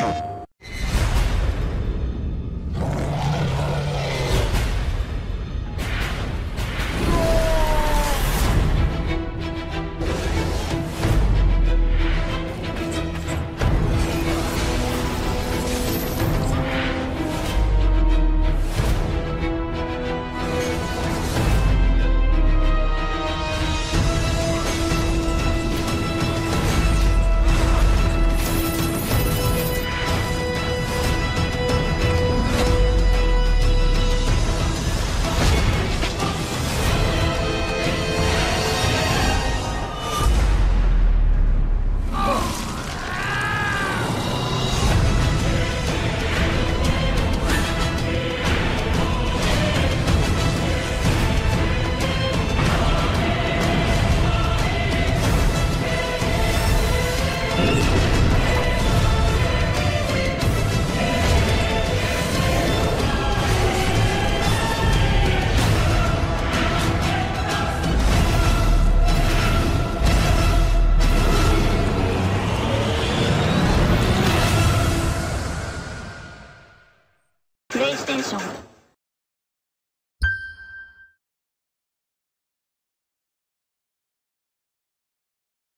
Oh. プレイステーション。